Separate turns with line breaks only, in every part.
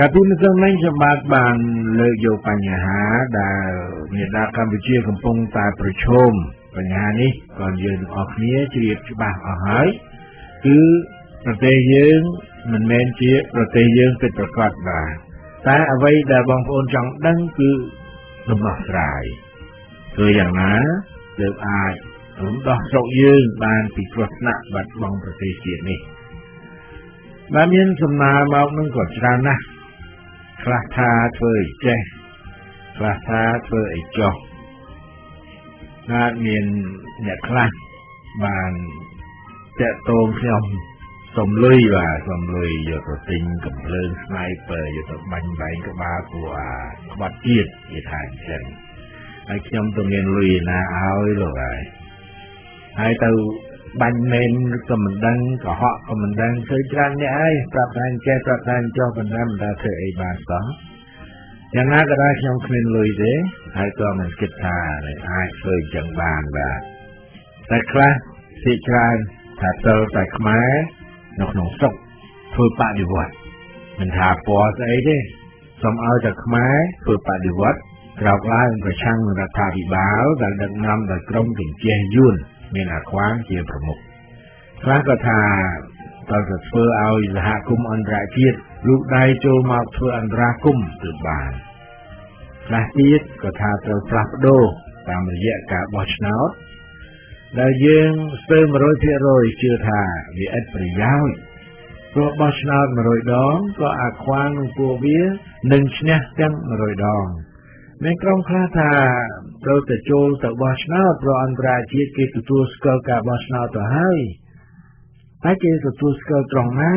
កាលពីម្សិលមិញសម្បត្តិបានលើកយកបញ្ហាដែលមេដាកម្ពុជាកំពុងតែប្រឈមបញ្ហានេះក៏យើងទាំងអស់គ្នាជ្រាបច្បាស់អស់ហើយគឺប្រទេសយើងមិនមែនជាប្រទេសយើងពិតប្រាកដបាទតែអ្វីដែលបងប្អូនចង់ដឹងគឺដំណោះស្រាយធ្វើយ៉ាងណាទើបអាចរំដោះស្រុកយើងបានពីគ្រោះថ្នាក់បាត់បង់ប្រទេសជាតិនេះបានមានសំណើមកនឹងក៏ច្រើនណាស់ ខ្លះថាធ្វើអីចេះខ្លះថាធ្វើអីចោះអាចមានអ្នកខ្លះបានតកតងខ្ញុំសុំលុយបាទសុំលុយយកទៅទិញកំភ្លើងស្នៃពើយកទៅបាញ់បែងក្បាលពួកអាក្បាត់ជាតិគេថាអញ្ចឹងហើយខ្ញុំទៅមានលុយណាឲ្យលោកហើយហើយទៅ បាញ់មែនក៏មិនដឹងកុហកក៏មិនដឹងធ្វើច្រើនអ្នកហើយប្រាប់ថាចេះប្រាប់ថាចុះប៉ុន្តែមិនដឹងធ្វើអីបានសោះយ៉ាងណាក៏ដោយខ្ញុំគ្មានលុយទេហើយក៏មិនគិតថាអាចធ្វើអញ្ចឹងបានបាទតែខ្លះភាគច្រើនថាទៅតែខ្មែរនៅក្នុងស្រុកធ្វើបដិវត្តមិនថាពណ៌ស្អីទេសូមឲ្យតែខ្មែរធ្វើបដិវត្តក្រោកឡើងប្រឆាំងរដ្ឋាភិបាលដែលដឹកនាំដោយក្រុមកញ្ចេះយួន មានអាខ្វាងជាប្រមុខខ្លះក៏ថាតើទៅធ្វើឲ្យសហគមន៍អន្តរជាតិលូកដៃចូលមកធ្វើអន្តរាគមន៍ទើបបានខ្លះទៀតក៏ថាត្រូវផ្លាស់ប្ដូរតាមរយៈការបោះឆ្នោតដែលយើងស្ទើរ100%ជឿថាវាឥតប្រយោជន៍ព្រោះបោះឆ្នោត100ដងក៏អាខ្វាងនឹងពួកវានឹងឈ្នះទាំង100ដងមានក្រុមខ្លះថា ត្រូវតែចូលទៅបោះឆ្នោតព្រោះអន្តរជាតិគេទទួលស្គាល់ការបោះឆ្នោតទៅហើយតែគេទទួលស្គាល់ត្រង់ណា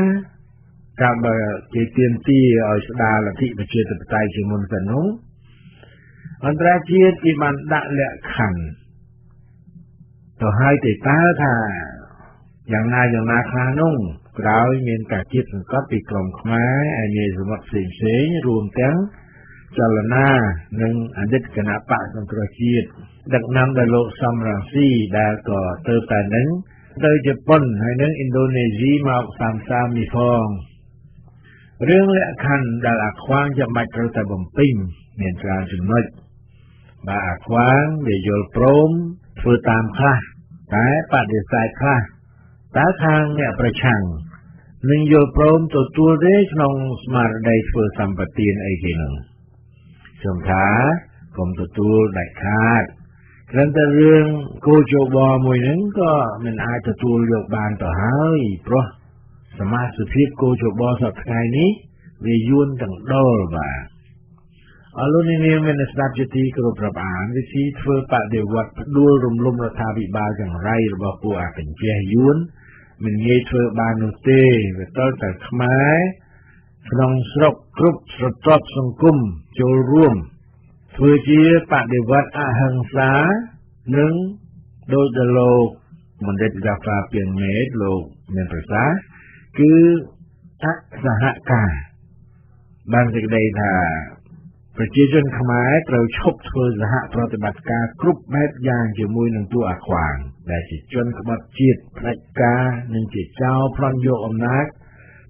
កាលបើគេទៀមទីឲ្យស្ដារលទ្ធិប្រជាធិបតេយ្យជាមុនទៅនោះអន្តរជាតិគេបានដាក់លក្ខខណ្ឌទៅហើយទេតើថាយ៉ាងណាយ៉ាងណាខ្លះនោះក្រោយមានការជាតិសង្កត់ពីក្រមខ្មែរឯនាយសមុទ្រផ្សេងផ្សេងរួមទាំង ចលនានិងអតីតគណៈបកសង្គ្រោះជាតិដឹកនាំដោយលោកសំរងស៊ីដែលក៏ទៅតែនឹងទៅជប៉ុនហើយនឹងឥណ្ឌូនេស៊ីមកសាមសាមីផងរឿងលក្ខខណ្ឌដែលអាខ្វាងចាំបាច់ត្រូវតែបំពេញមានច្រើនចំណុចបើអាខ្វាងវាយល់ព្រមធ្វើតាមខ្លះតែបដិសេធខ្លះតើខាងអ្នកប្រឆាំងនឹងយល់ព្រមទទួលទេក្នុងស្មារតីធ្វើសម្បទានអីគេនោះ ខ្ញុំថាកុំទទួលដាច់ខាតគ្រាន់តែរឿងគោជបមួយហ្នឹងក៏មិនអាចទទួលយកបានទៅហើយព្រោះសមាជិកភាពគោជបសប្តាហ៍នេះវាយួនទាំងដុលបាទអលនីនាមានស្ដាប់ជាទីគោរពរាប់អានវិធីធ្វើបដិវត្តផ្ដួលរំលំរដ្ឋាភិបាលចង្រៃរបស់ពួកអាកញ្ចេះយួនមិនងាយធ្វើបាននោះទេវាតើតែខ្មែរ ក្នុងស្រុកគ្រប់ស្រទាប់សង្គមចូលរួមធ្វើជាបដិវត្តអហិង្សានិងដោយដែលលោកបណ្ឌិតកាហ្វាពីងមេតលោកមានប្រសាសន៍គឺអសហការបានសេចក្តីថាប្រជាជនខ្មែរត្រូវឈប់ធ្វើសហប្រតិបត្តិការគ្រប់បែបយ៉ាងជាមួយនឹងទូអាខ្វាងដែលជាជនក្បត់ជាតិផ្ដាច់ការនិងជាចោរប្លន់យកអំណាច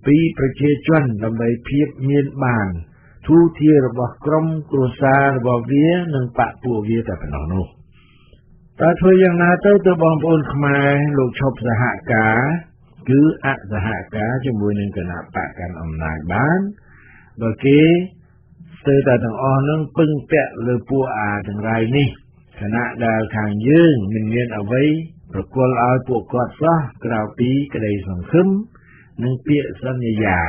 ពីប្រជាជនដើម្បីភាពមានបានទូធារបស់ក្រុមគ្រួសាររបស់វានិងបពពួកវាតែប៉ុណ្ណោះនោះតើធ្វើយ៉ាងណាទៅទៅបងប្អូនខ្មែរលោកឈប់សហការគឺអសហការជាមួយនឹងគណៈបកកាន់អំណាចបានបើគេស្ទើរតែទាំងអស់នឹងពឹងពាក់លើពួកអាចង្រៃនេះខណៈដែលខាងយើងមិនមានអ្វីប្រគល់ឲ្យពួកគាត់សោះក្រៅពីក្តីសង្ឃឹម និងពាក្យសន្យា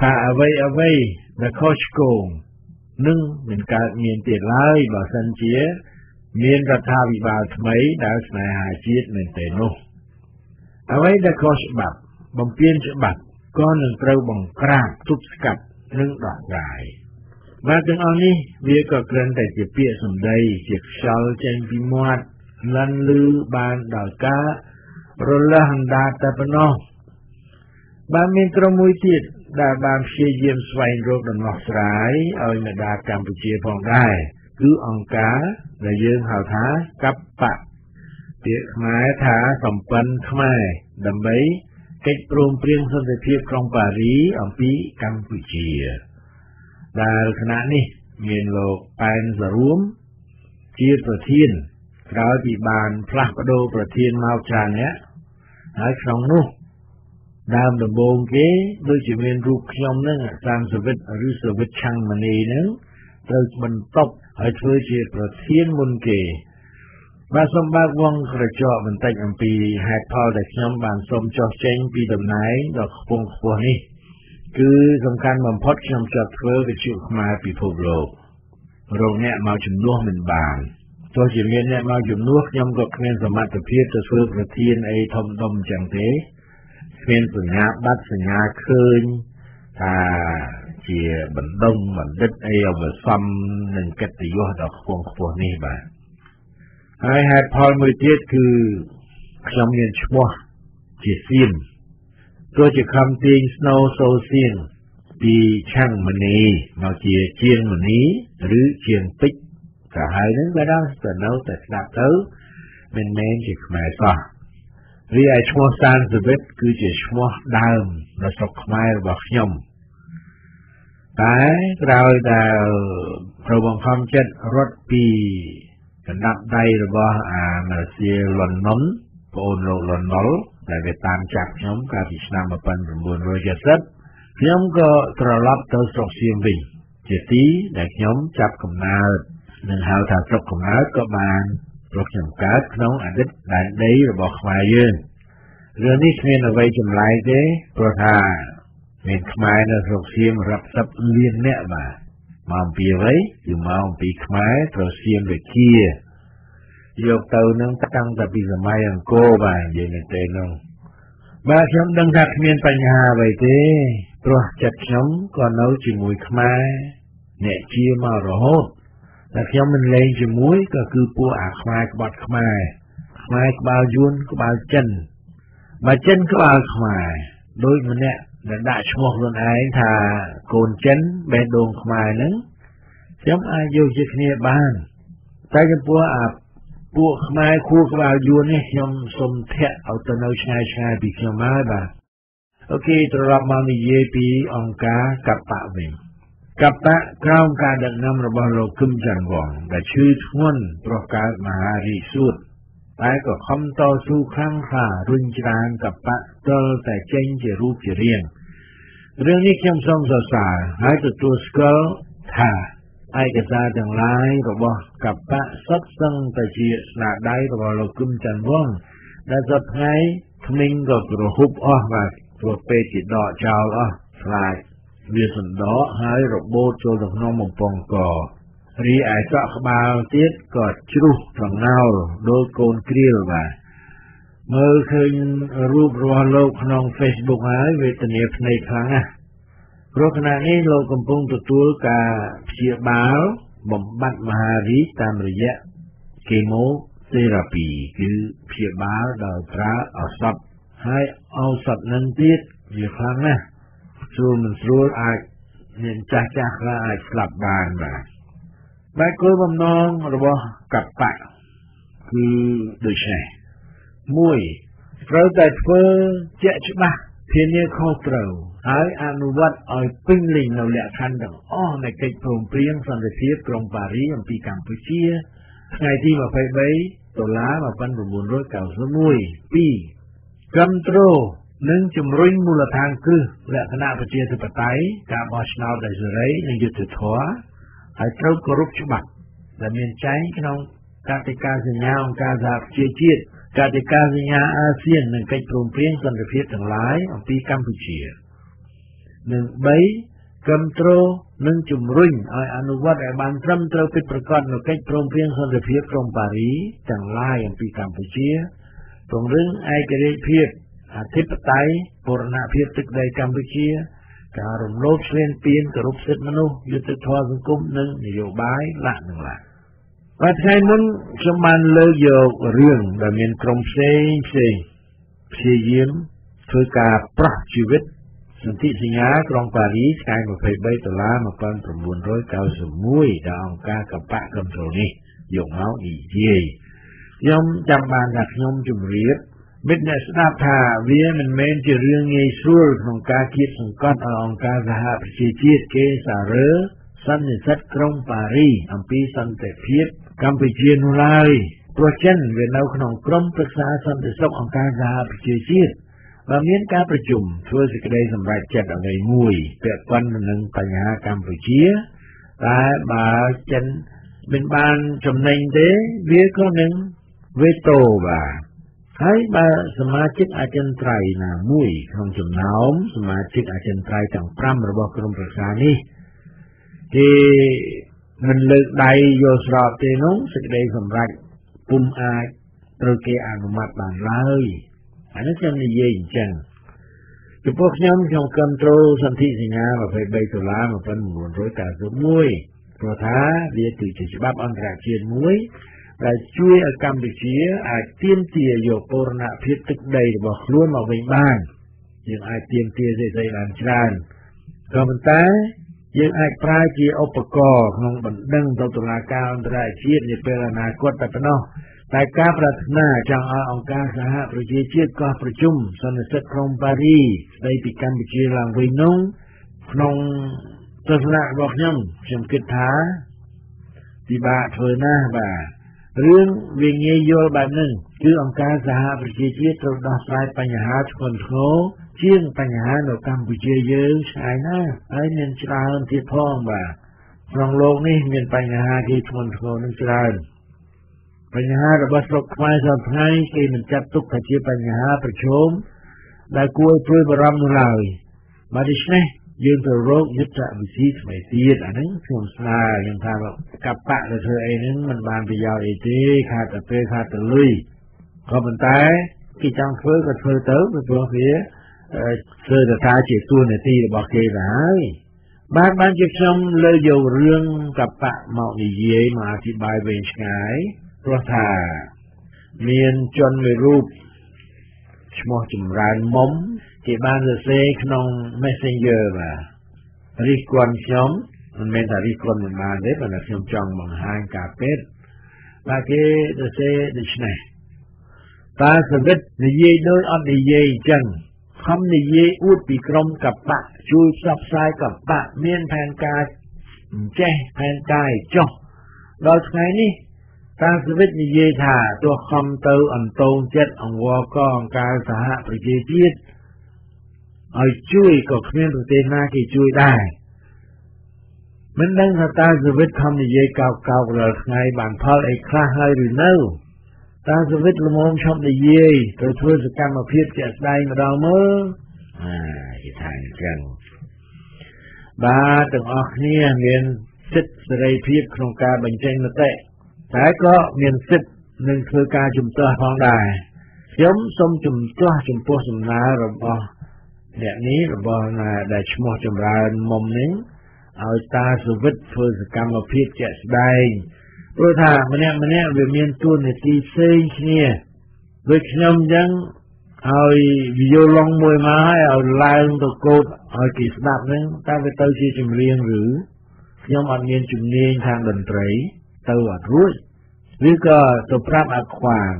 ថាអ្វីអ្វីដែលខុសឆ្គងនឹងមិនកើតមានទៀតឡើយបើសិនជា មានរដ្ឋាភិបាលថ្មីដែលស្នេហាជាតិមែនទេនោះអ្វីដែលខុសច្បាប់បំពេញច្បាប់ក៏នឹងត្រូវបង្ក្រាបទប់ស្កាត់និងដោះស្រាយបាទទាំងអស់នេះវាក៏គ្រាន់តែជាពាក្យសម្ដីជាខ្យល់ចេញពីមាត់លន់លឺបានដល់ការរលះអណ្ដាតតែប៉ុណ្ណោះ បានមានក្រុមមួយទៀតដែលបានព្យាយាមស្វែងរកដំណោះស្រាយឲ្យមេដាកម្ពុជាផងដែរគឺអង្គការដែលយើងហៅថាកັບបៈពាក្យខ្មែរថាសំពិនខ្មែរដើម្បីកិច្ចព្រមព្រៀងសន្តិភាពក្រុងប៉ារីអំពីកម្ពុជា ដែលគណៈនេះមានលោកប៉ែនសរួមជាប្រធានក្រោយពីបានផ្លាស់ប្ដូរប្រធានមកច្រើនអ្នកហើយក្នុងនោះ ដើមដំបូងគេដូចជាមានរូបខ្ញុំនឹងតាមសវិតឬសវិតឆាំងមនីនឹងត្រូវបន្ទប់ហើយធ្វើជាប្រធានមុនគេបាទសូមបើកវងក្រចកបន្តិចអំពីហេតុផលដែលខ្ញុំបានសូមចោះចេញពីតំណែងដ៏ខ្ពង់ខ្ពស់នេះគឺសំខាន់បំផុតខ្ញុំចង់ធ្វើវិទ្យុខ្មែរពិភពលោករកអ្នកមកជំនួសមិនបានទោះជាមានអ្នកមកជំនួសខ្ញុំក៏គ្មានសមត្ថភាពទៅធ្វើប្រធានអីធំដុំចឹងទេ គ្មានសញ្ញាបត្រសញ្ញាឃើញថាជាបណ្ដុំបណ្ឌិតអីអវសមនឹងកិត្តិយសដ៏ខ្ពង់ខ្ពស់នេះបាទហើយហេតុផលមួយទៀតគឺខ្ញុំមានឈ្មោះជាសៀមទោះជាខំទាញស្នូសូសៀងពីឆាំងមនីមកជាជាងមនីឬជាងពេជ្រក៏ហើយនឹងក៏ដល់ទៅនៅតែស្ដាប់ទៅមិនមែនជាខ្មែរសោះ រីឯឈ្មោះសានសវិតគឺជាឈ្មោះដើមនៅស្រុកខ្មែររបស់ខ្ញុំតែក្រោយដែលប្រវងខំចិត្តរត់ពីកណ្ដាប់ដៃរបស់អាម៉ាឡេស៊ីលន់ណុនប្អូនលោកលន់ណុលដែលវាតាមចាប់ខ្ញុំកាលពីឆ្នាំ1970ខ្ញុំក៏ត្រឡប់ទៅស្រុកសៀមវិញជាទីដែលខ្ញុំចាប់កំណើតនឹងហៅថាស្រុកកំណើតក៏បាន ព្រោះខ្ញុំកើតក្នុងអតីតដែនដីរបស់ខ្មែរយើងរឿងនេះគ្មានអ្វីចម្លែកទេព្រោះថាមានខ្មែរនៅស្រុកសៀមរាប់សិបលានអ្នកបាទមកអំពីអ្វីគឺមកអំពីខ្មែរត្រូវសៀមវិជាយកទៅនឹងតាំងតែពីសម័យអង្គរបាទនិយាយមែនទេនោះបាទខ្ញុំដឹងថាគ្មានបញ្ហាអ្វីទេព្រោះចិត្តខ្ញុំក៏នៅជាមួយខ្មែរអ្នកជាមករហូត តែខ្ញុំមិនលេងជាមួយក៏គឺពួកអាខ្មែរក្បត់ខ្មែរខ្មែរក្បាលយួនក្បាលចិនបើចិនក្បាលខ្មែរដូចម្នាក់ដែលដាក់ឈ្មោះខ្លួនឯងថាកូនចិនបេះដូងខ្មែរហ្នឹងខ្ញុំអាចយកជាគ្នាបាន តែចំពោះអាពួកខ្មែរគួរក្បាលយួននេះខ្ញុំសូមធាក់ឲ្យទៅនៅឆ្ងាយឆ្ងាយពីខ្ញុំហើយបាទអូខេត្រឡប់មកនិយាយពីអង្គការកបៈវិញ កបៈក្រោមការដឹកនាំរបស់លោកគឹមច័ន្ទវងដែលឈឺធ្ងន់ប្រកកើតមហារីកសួតតែក៏ខំតស៊ូខ្លាំងក្លារុញច្រានកបៈទល់តែចេញជារូបជារាងរឿងនេះខ្ញុំសូមសរសើរហើយទទួលស្គាល់ថាឯកសារទាំងឡាយរបស់កបៈសុទ្ធសឹងតែជាស្នាដៃរបស់លោកគឹមច័ន្ទវងដែលសប្តាហ៍ក្មេងក៏ប្រហុបអស់បាទព្រោះពេលជាដកចោលអស់ខ្លាច វាសណ្ដកហើយរបូតចូលទៅក្នុងបំពង់ករីឯសក់ក្បាលទៀតក៏ជ្រុះប្រងោលដូចកូនគ្រៀលបាទមើលឃើញរូបរបស់លោកក្នុង Facebook ហើយវេទនាភ្នែកខ្លាំងណាស់ព្រោះខណៈនេះលោកកំពុងទទួលការព្យាបាលបំបត្តិមហារីកតាមរយៈគីម៉ូថេរ៉ាពីគឺព្យាបាលដោយប្រើឱសថហើយឱសថនឹងទៀតវាខ្លាំងណាស់ ស្រួលមិនស្រួលអាចមានចាស់ចាស់ខ្លះអាចស្លាប់បានបាទបែបគោលបំណងរបស់កបៈគឺដូចនេះមួយត្រូវតែធ្វើជាក់ច្បាស់ធានាខុសត្រូវហើយអនុវត្តឲ្យពេញលេញនៅលក្ខខណ្ឌទាំងអស់នៃកិច្ចព្រមព្រៀងសន្តិភាពក្រុងប៉ារីអំពីកម្ពុជាថ្ងៃទី23ដុល្លារ1991 2គ្រប់គ្រង និងជំរុញមូលដ្ឋានគ្រឹះលក្ខណៈប្រជាធិបតេយ្យការបោះឆ្នោតដោយសេរីនិងយុត្តិធម៌ហើយត្រូវគោរពច្បាប់ដែលមានចែងក្នុងកតិកាសញ្ញាអង្គការសហប្រជាជាតិកតិកាសញ្ញាអាស៊ាននិងកិច្ចព្រមព្រៀងសន្តិភាពទាំងឡាយអំពីកម្ពុជានិង3គ្រប់គ្រងនិងជំរុញឲ្យអនុវត្តឲ្យបានត្រឹមត្រូវពិតប្រាកដនៅកិច្ចព្រមព្រៀងសន្តិភាពក្រុងប៉ារីទាំងឡាយអំពីកម្ពុជាពង្រឹងឯករាជ្យភាព អធិបតេយ្យបូរណភាពទឹកដីកម្ពុជា ការរំលោភឈ្លានពានគោរពសិទ្ធិមនុស្សយុត្តិធម៌សង្គមនិងនយោបាយលក្ខនឹងឡាបាទថ្ងៃមុនខ្ញុំបានលើកយករឿងដែលមានក្រុមផ្សេងផ្សេងព្យាយាមធ្វើការប្រោះជីវិតសន្ធិសញ្ញាក្រុងប៉ារីសថ្ងៃ23ដុល្លារ1991ដែលអង្គការកបៈគ្រប់គ្រងនេះយកមកនិយាយខ្ញុំចាំបានថាខ្ញុំជម្រាប មិត្តអ្នកស្ដាប់ថាវាមិនមែនជារឿងងាយស្រួលក្នុងការគៀបសង្កត់ឲ្យអង្គការសហប្រជាជាតិគេសាររើសន្និសិទក្រុងប៉ារីអំពីសន្តិភាពកម្ពុជានោះឡើយព្រោះចិនវានៅក្នុងក្រុមប្រឹក្សាសន្តិសុខអង្គការសហប្រជាជាតិបើមានការប្រជុំធ្វើសេចក្តីសម្រេចចិត្តអ្វីមួយពាក់ព័ន្ធនឹងបញ្ហាកម្ពុជាតែបើចិនមិនបានចំណេញទេវាក៏នឹងវេតូបាទ ហើយបើសមាជិកអចិន្ត្រៃយ៍ណាមួយក្នុងចំណោមសមាជិកអចិន្ត្រៃយ៍ទាំង5របស់ក្រុមប្រឹក្សានេះគេមិនលើកដៃយកស្របទេនោះសេចក្តីសម្រេចពុំអាចត្រូវគេអនុម័តបានឡើយអានេះខ្ញុំនិយាយអញ្ចឹងចំពោះខ្ញុំខ្ញុំគ្រប់គ្រងសន្ធិសញ្ញា23ដុល្លារ1991ព្រោះថាវាគឺជាច្បាប់អន្តរជាតិមួយ ដែលជួយឲ្យកម្ពុជាអាចទៀមទាយកបូរណភាពទឹកដីរបស់ខ្លួនមកវិញបានយើងអាចទៀមទាសេរីបានច្រើនក៏ប៉ុន្តែយើងអាចប្រើជាឧបករណ៍ក្នុងបណ្ដឹងទៅតុលាការអន្តរជាតិនាពេលអនាគតតែប៉ុណ្ណោះតែការប្រាថ្នាចង់ឲ្យអង្គការសហប្រជាជាតិកោះប្រជុំសន្និសីទក្រុងប៉ារីស្ដីពីកម្ពុជាឡើងវិញនោះក្នុងទស្សនៈរបស់ខ្ញុំខ្ញុំគិតថាពិបាកធ្វើណាស់បាទ រឿងវិញ្ញាយល់បែបនេះគឺអង្គការសហប្រជាជាតិត្រូវដោះស្រាយបញ្ហាធ្ងន់ធ្ងរជាងបញ្ហានៅកម្ពុជាយើងឆ្ងាយណាស់ហើយមានច្រើនទៀតផងបាទក្នុងលោកនេះមានបញ្ហាគេធ្ងន់ធ្ងរនឹងច្រើនបញ្ហារបស់ស្រុកខ្មែរសប្តាហ៍គេមិនចាត់ទុកថាជាបញ្ហាប្រឈមដែលគួរព្រួយបារម្ភនោះឡើយបាទដូច្នេះ យើងទៅរកយុទ្ធវិធីថ្មីទៀតអាហ្នឹងខ្ញុំស្នើខ្ញុំថាកបៈទៅធ្វើអីហ្នឹងมันបានប្រយោជន៍អីទេខាតតែពេលខាតតែលុយក៏ប៉ុន្តែគេចង់ធ្វើក៏ធ្វើទៅព្រោះវាធ្វើទៅថាជាទួនាទីរបស់គេទៅហើយបានបានជាខ្ញុំលើយករឿងកបៈមកនិយាយមកអធិប្បាយវែងឆ្ងាយព្រោះថាមានជនមួយរូបឈ្មោះចម្រើនមុំ គេបានសរសេរក្នុង Messenger បាទរិះគន់ខ្ញុំមិនមែនថារិះគន់មិនបានទេប៉ុន្តែខ្ញុំចង់បង្ហាញការពិតបាទគេសរសេរដូច្នេះតើសវិតនិយាយដោយអត់និយាយអញ្ចឹងខំនិយាយអួតពីក្រុមកបៈជួយផ្សព្វផ្សាយកបៈមានផែនការចេះផែនការចុះដល់ថ្ងៃនេះតាសវិតនិយាយថាទោះខំទៅអន្តងចិត្តអង្វរកអង្គការសហប្រជាជាតិ ឲ្យជួយក៏គ្មានប្រទេសណាគេជួយដែរមិនដឹងថាតាសវិតខំនិយាយកោកកោករាល់ថ្ងៃបានផលអីខ្លះហើយឬនៅតាសវិតល្មមឈប់និយាយទៅធ្វើសកម្មភាពជាក់ស្ដែងម្ដងមើលអាគេថាអញ្ចឹងបាទទាំងអស់គ្នាមានសិទ្ធិសេរីភាពក្នុងការបញ្ចេញមតិតែក៏មានសិទ្ធិនឹងធ្វើការជំទាស់ផងដែរខ្ញុំសូមជំទាស់ចំពោះសំណើរបស់ អ្នកនេះរបស់ដែលឈ្មោះចម្រើនមុំនេះឲ្យតាសុវិតធ្វើសកម្មភាពជាក់ស្ដែងព្រោះថាម្នាក់ម្នាក់វាមានទួនាទីផ្សេងគ្នាដូចខ្ញុំអញ្ចឹងឲ្យវីយ៉ូឡុងមួយមកឲ្យឲ្យឡើងទៅកូតឲ្យគេស្ដាប់ហ្នឹងតើវាទៅជាចម្រៀងឬខ្ញុំអត់មានជំនាញខាងតន្ត្រីទៅអត់រួចឬក៏ទៅប្រាប់អត់ខ្វាង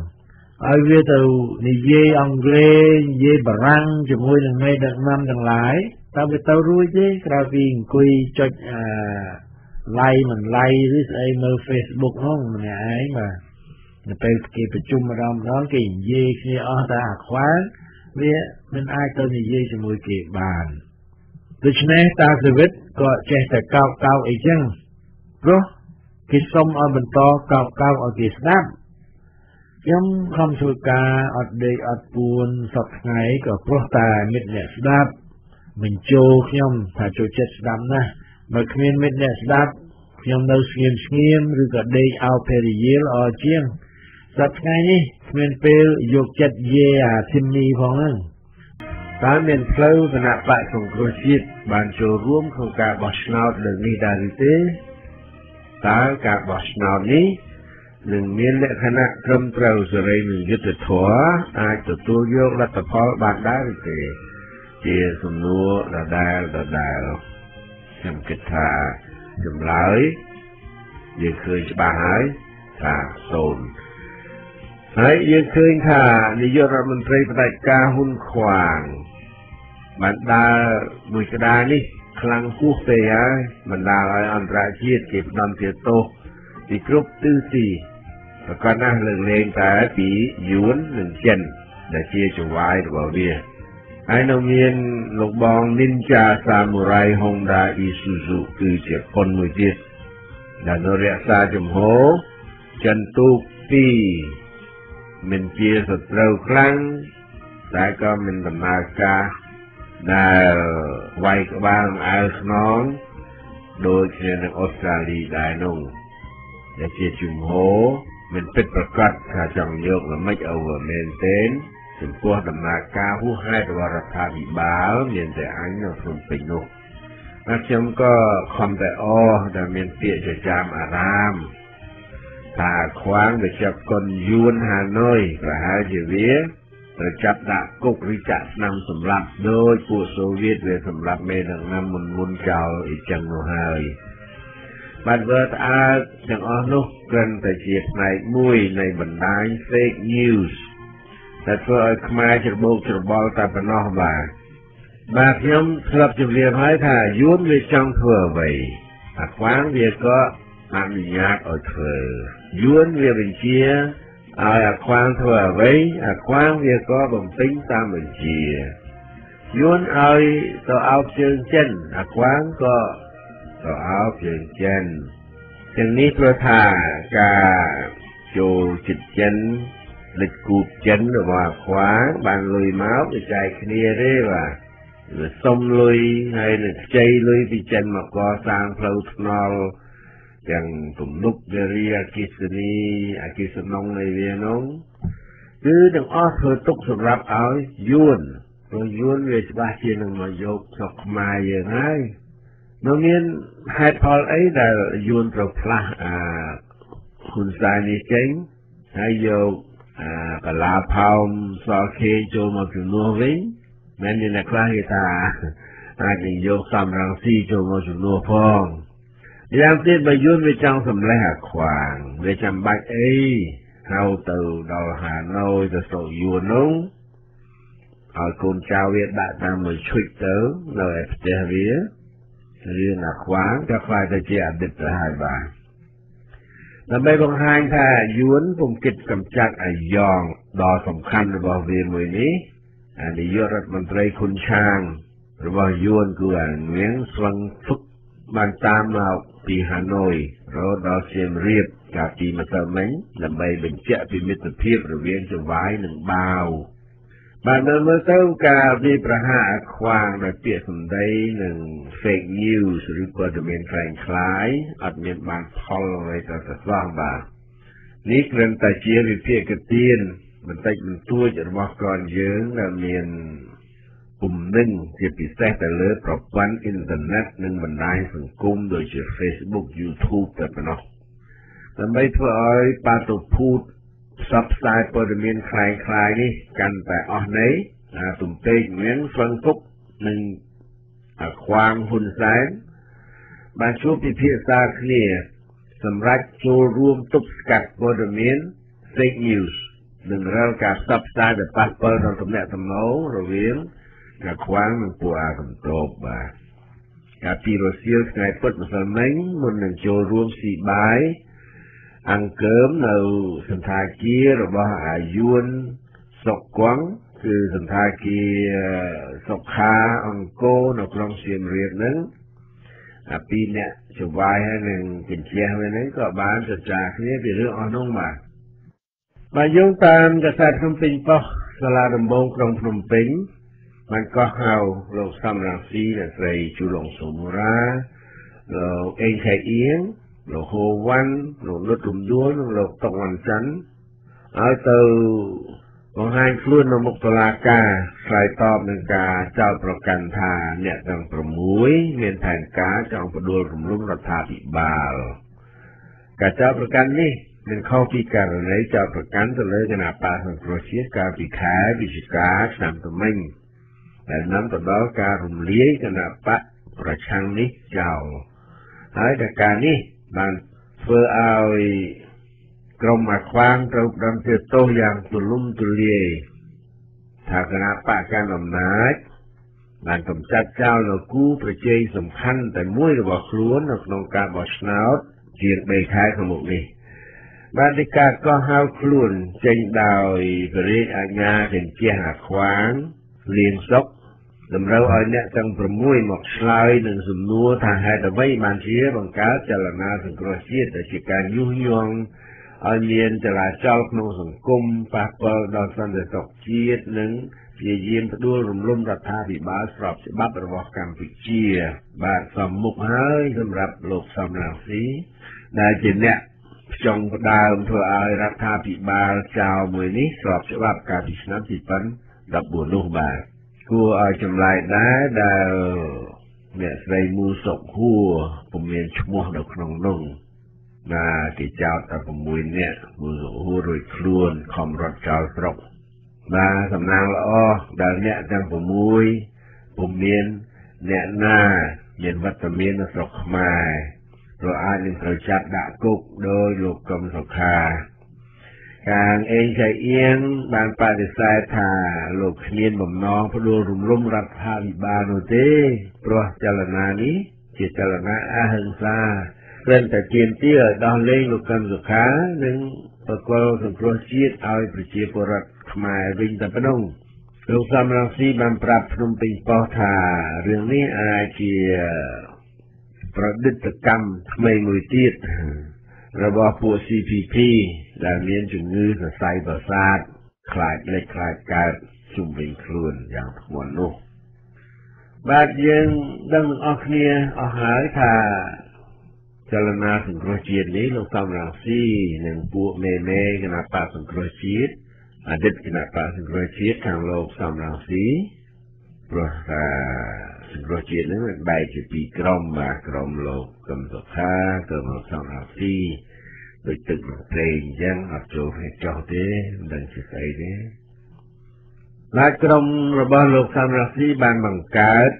ឲ្យវាទៅនិយាយអង់គ្លេសនិយាយបារាំងជាមួយនឹងមេដឹកនាំទាំងឡាយតើវាទៅរួចទេក្រៅពីអង្គុយចុចអឺ like មិន like ឬស្អីមើល Facebook ហ្នឹងម្នាក់ឯងបាទនៅពេលគេប្រជុំម្ដងម្ដងគេនិយាយគ្នាអស់តែអាខ្វាងវាមិនអាចទៅនិយាយជាមួយគេបានដូច្នេះតាសវិតក៏ចេះតែកោកកោកអីចឹងព្រោះគេសុំឲ្យបន្តកោកកោកឲ្យគេស្ដាប់ ខ្ញុំខំធ្វើការអត់ដេកអត់ពួនសពថ្ងៃក៏ព្រោះតែមិត្តអ្នកស្ដាប់មិនចូលខ្ញុំថាចូលចិត្តស្ដាប់ណាស់បើគ្មានមិត្តអ្នកស្ដាប់ខ្ញុំនៅស្ងៀមស្ងៀមឬក៏ដេកអោភេរីយលអជាងសប្តាហ៍នេះគ្មានពេលយកចិត្តយេអាធីមនីផងហ្នឹងតើមានផ្លូវគណៈបកសង្គ្រោះជាតិបានចូលរួមក្នុងការបោះឆ្នោតលើនេះដែរឬទេតើការបោះឆ្នោតនេះ នឹងមានលក្ខណៈត្រឹមត្រូវសេរីនិងយុត្តិធម៌អាចទទួលយកលទ្ធផលបានដែរឬទេជាសំណួរដដែលដដែលខ្ញុំគិតថាចម្លើយយើងឃើញច្បាស់ហើយថាសូន្យហើយយើងឃើញថានាយករដ្ឋមន្ត្រីបដិការហ៊ុនខ្វាងបានដើរមួយក្តារនេះខ្លាំងហួសពេកហើយបណ្ដាលឲ្យអន្តរជាតិគេផ្ដំជាទោសពីគ្រប់ទិសទី ប្រកាសណាស់លើកលែងតែពីយួននិងចិន ដែលជាចង្វាយរបស់វាហើយនៅមានលោកបង Ninja Samurai Honda Isuzu គឺជាប៉ុនមួយទៀតដែលនៅរក្សាជំហរចិនទូកពីរមិនជាសត្រូវខ្លាំងតែក៏មិនដំណើរការដែលវាយក្បាលអើខ្នងដូចគ្នានឹងអូស្ត្រាលីដែរនោះដែលជាជំហរ មិនពិតប្រកបថាចង់យកល្មិចអូវមែនទេចំពោះដំណើរការហួសហេតុរបស់រដ្ឋាភិបាលមានតែអញនៅភ្នំពេញនោះហើយខ្ញុំក៏ខំតែអដែលមានពាក្យចចាមអារាមថាខ្វាងវាចាប់កុនយួនហាណូយប្រហែលជាវាត្រូវចាប់ដាក់គុកឬចាក់ស្នាមសម្លាប់ដោយពួកសូវៀតវាសម្លាប់មេដឹកនាំមុនមុនចោលអីចឹងនោះហើយ បានវើតអើទាំងអស់នោះគ្រាន់តែជាផ្នែកមួយនៃបណ្ដាញ fake news ដែលធ្វើឲ្យខ្មែរច្របូកច្របល់តែប៉ុណ្ណោះបាទបាទខ្ញុំធ្លាប់ជម្រាបហើយថាយួនវាចង់ធ្វើអ្វីអាខ្វាងវាក៏អនុញ្ញាតឲ្យធ្វើយួនវាបញ្ជាឲ្យអាខ្វាងធ្វើអ្វីអាខ្វាងវាក៏បំពេញតាមបញ្ជាយួនឲ្យទៅអោបជើងចិនអាខ្វាងក៏ ទៅអោបជើងចិនទាំងនេះព្រោះថាការចូលចិត្តចិនលេចគូបចិនរបស់ខ្វាងបានលុយមកទៅចែកគ្នាទេបាទវាសុំលុយហើយនឹងខ្ចីលុយពីចិនមកកសាងផ្លូវថ្នល់ទាំងទំនប់វារីអគិសនីអគិសនងនៃវានោះគឺទាំងអស់ធ្វើទុកសម្រាប់ឲ្យយួនព្រោះយួនវាច្បាស់ជានឹងមកយកស្រុកខ្មែរយើងហើយ នៅមានហេតុផលអីដែលយួនត្រូវផ្លាស់អាហ៊ុនសែននេះចេញហើយយកអាកលាផោមសខេចូលមកជំនួសវិញមែនអ្នកខ្លះគេថាអាចនឹងយកសំរងស៊ីចូលមកជំនួសផងយ៉ាងទៀតបើយួនវាចង់សម្លេះអាខ្វាងវាចាំបាច់អីហៅទៅដល់ហាណូយទៅស្រុកយួននោះឲ្យកូនចៅវាដាក់តាមមួយឈុចទៅនៅឯផ្ទះវា រឿងអាខ្វាងក៏ខ្លាយទៅជាអតីតទៅហើយបាទដើម្បីបង្ហាញថាយួនពុំគិតកម្ចាត់អាយ៉ងដ៏សំខាន់របស់វាមួយនេះអានាយករដ្ឋមន្ត្រីខុនឆាង របស់យួនគឺអាងៀងស្វឹងហ្វឹកបានតាមមកពីហាណូយរហូតដល់សៀមរាបកាលពីម្សិលមិញដើម្បីបញ្ជាក់ពីមិត្តភាពរវាងចង្វាយនិងបាវ បាទនៅមើលទៅការវាប្រហារខ្វាងដោយពាក្យសម្ដីនិង fake news ឬព័ត៌មានខ្លាំងខ្លាយអត់មានបានផលអ្វីទៅសោះបាទនេះគ្រាន់តែជាវិភាគទានបន្តិចបន្តួចរបស់កនយើងដែលមានពំនឹងជាពិសេសទៅលើប្រព័ន្ធអ៊ីនធឺណិតនិងបណ្ដាញសង្គមដូចជា Facebook YouTube ទៅប៉ុណ្ណោះដើម្បីធ្វើឲ្យបាតុភូត ផ្សព្វផ្សាយព័ត៌មានคล้ายៗនេះកាន់តែអស់ន័យអាទំពេកមានស្វឹងគុកនិងអាខ្វាងហ៊ុនសែនបានជួបពិភាក្សាគ្នាសម្រាប់ចូលរួមទប់ស្កាត់ព័ត៌មាន fake news និងរាល់ការផ្សព្វផ្សាយដែលប៉ះពាល់ដល់ទំនាក់ទំនងរវាងអាខ្វាងនិងពួកអាកំតបបាទកាលពីរសៀលថ្ងៃពុធម្សិលមិញមុននឹងចូលរួមស៊ីបាយ អង្គើមនៅសន្តាគាររបស់អាយួនសុកគង់គឺសន្តាគារសុខាអង្គរនៅក្រុងសៀមរាបហ្នឹងអាពីរអ្នកចវាយហើយនឹងជញ្ជះវិញហ្នឹងក៏បានចរចាគ្នាពីរឿងអស់នោះបាទបាទយោងតាមកសែតភ្នំពេញប៉ុស្តិ៍សាលាដំបងក្រុងភ្នំពេញបានកោះហៅលោកសំរងស៊ីអ្នកស្រីជូឡុងសូមរាលោកអេងខេអៀង លោកហូវ៉ាន់លោកលុតរំដួលនិងលោកតុកវ៉ាន់ច័ន្ទឲ្យទៅបង្ហាញខ្លួននៅមុខតុលាការឆ្លើយតបនឹងការចោទប្រកាន់ថាអ្នកទាំង6មានផែនការចង់ផ្ដួលរំលំរដ្ឋាភិបាលការចោទប្រកាន់នេះនឹងខុសពីករណីចោទប្រកាន់ទៅលើគណៈបកសង្គ្រោះជាតិកាលពីខែវិច្ឆិកាឆ្នាំថ្មីដែលនាំទៅដល់ការរំលាយគណៈបកប្រឆាំងនេះចោលហើយតែការនេះ បានធ្វើឲ្យក្រុមអាខ្វាងត្រូវផ្ដំជាទោសយ៉ាងទូលំទូលាយថាគណៈបកកាន់អំណាចបានកម្ចាត់ចោលនៅគូប្រជែងសំខាន់តែមួយរបស់ខ្លួននៅក្នុងការបោះឆ្នោតជាង3ខែខាងមុខនេះបានទីការកោះហៅខ្លួនចេញដោយព្រះរាជអាជ្ញាចិញ្ចះអាខ្វាងលៀងសុក តម្រូវឲ្យអ្នកទាំង6មកឆ្លើយនឹងសំណួរថាហេតុអ្វីបានជាបង្កើតចលនាសង្គ្រោះជាតិដែលជាការញុះញង់ឲ្យមានចលាចលក្នុងសង្គមប៉ះពាល់ដល់សន្តិសុខជាតិនិងព្យាយាមផ្ដួលរំលំរដ្ឋាភិបាលស្របច្បាប់របស់កម្ពុជា បាទសំមុខហើយសម្រាប់លោកសំរងស៊ីដែលជាអ្នកចង់ផ្ដើមធ្វើឲ្យរដ្ឋាភិបាលចៅមួយនេះស្របច្បាប់កាលពីឆ្នាំ2014នោះបាទ គួរឲ្យចម្លែកដែរដែលអ្នកស្រីមូសុកហួរពុំមានឈ្មោះនៅក្នុងនោះណាគេចោទតែ6នាក់មូសុកហួររួចខ្លួនខំរត់ចោលស្រុកបាទសំណាងល្អដែលអ្នកទាំង6ពុំមានអ្នកណាមានវត្តមាននៅស្រុកខ្មែរព្រោះអាចនឹងត្រូវចាប់ដាក់គុកដោយលោកកឹមសុខា ខាងអេងចៃអៀងបានបដិសេធថាលោកគ្មានបំណងផ្ដួលរំលំរដ្ឋាភិបាលនោះទេព្រោះចលនានេះជាចលនាអហិង្សាព្រមតែទាមទារឲ្យដោះលែងលោកកឹមសុខានិងបកលសង្គ្រោះជាតិឲ្យប្រជាពលរដ្ឋខ្មែរវិញតែប៉ុណ្ណឹងលោកសំរងស៊ីបានប្រាប់ភ្នំពេញប៉ុស្តិ៍ថារឿងនេះអាចជាប្រឌិតកម្មថ្មីមួយទៀត របស់ពួក CPP ដែលមានជំងឺសរសៃប្រសាទខ្លាចលេចខ្លាចកើតជុំវិញខ្លួនយ៉ាងធ្ងន់នោះបាទយើងដឹងទាំងអស់គ្នាអស់ហើយថាចលនាសង្គ្រោះជាតិនេះលោកសំរងស៊ីនិងពួកមេមេគណៈបកសង្គ្រោះជាតិអតីតគណៈបកសង្គ្រោះជាតិខាងលោកសំរងស៊ី ព្រោះថាសង្គ្រោះជាតិនឹងបែកជាពីរក្រុមបាទក្រុមលោកកឹមសុខាក្រុមលោកសំរងស៊ីដូចទឹកនឹងព្រេងអញ្ចឹងអត់ចូលឲ្យចោះទេមិនដឹងជាស្អីទេឡាយក្រុមរបស់លោកសំរងស៊ីបានបង្កើត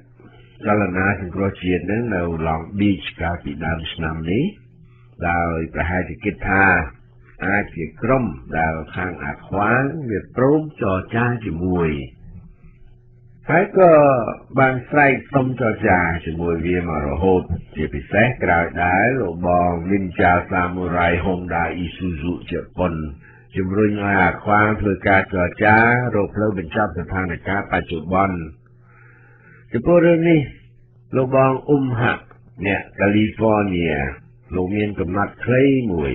ចលនាសង្គ្រោះជាតិនឹងនៅ Long Beach កាលពីដើមឆ្នាំនេះដោយប្រហែលជាគិតថាអាចជាក្រុមដែលខាងអាខ្វាងវាព្រមចរចាជាមួយ ហើយក៏បានស្រែកសុំចរចាជាមួយវាមករហូត ជាពិសេសក្រោយដែរលោកបង Ninja Samurai Honda Isuzu ជប៉ុនជំរុញឲ្យអាខ្វាងធ្វើការចរចារកផ្លូវបញ្ចប់ស្ថានភាពបច្ចុប្បន្នចំពោះរឿងនេះលោកបងអ៊ុំហាក់អ្នកកាលីហ្វ័រញ៉ាលោកមានកំណត់ខ្លីមួយ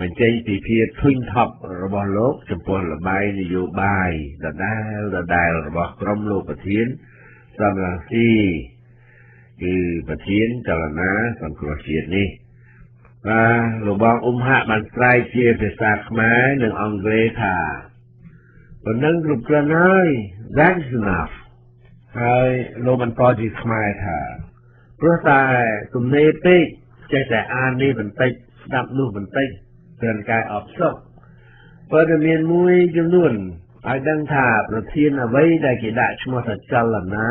បញ្ចេញពីភាពធុញថប់របស់លោកចំពោះលបាយនយោបាយដដែលដដែលរបស់ក្រមលោកប្រធានសំរងស៊ីគឺប្រធានចលនាសង្គ្រោះជាតិនេះបាទលោកបងអ៊ុំហាក់បានស្រែកជាភាសាខ្មែរនិងអង់គ្លេសថាប៉ុណ្ណឹងគ្រប់គ្រាន់ហើយ that's enough ហើយលោកបន្តជាខ្មែរថាព្រោះតែទំនេរពេកចេះតែអាននេះបន្តិចស្ដាប់នោះបន្តិច គ្រាន់តែអបសុខព័ត៌មានមួយចំនួនឲ្យដឹងថាប្រធានអ្វីដែលគេដាក់ឈ្មោះថាចលនា